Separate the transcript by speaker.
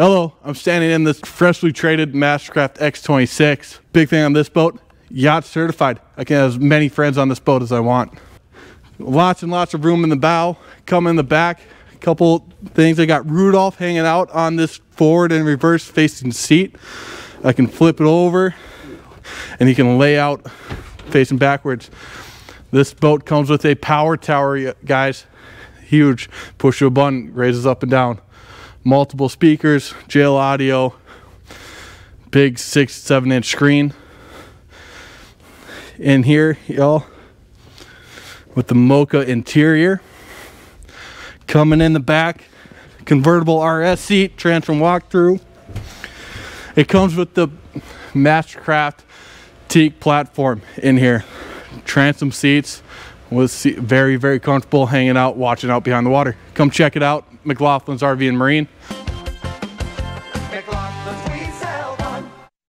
Speaker 1: Hello, I'm standing in this freshly traded Mastercraft X26. Big thing on this boat, yacht certified. I can have as many friends on this boat as I want. Lots and lots of room in the bow, come in the back. Couple things, I got Rudolph hanging out on this forward and reverse facing seat. I can flip it over and you can lay out facing backwards. This boat comes with a power tower, guys. Huge. Push a button, raises up and down. Multiple speakers, JL audio, big six, seven inch screen. In here, y'all, with the Mocha interior. Coming in the back, convertible RS seat, transom walkthrough. It comes with the Mastercraft teak platform in here. Transom seats was very, very comfortable hanging out, watching out behind the water. Come check it out, McLaughlin's RV and Marine.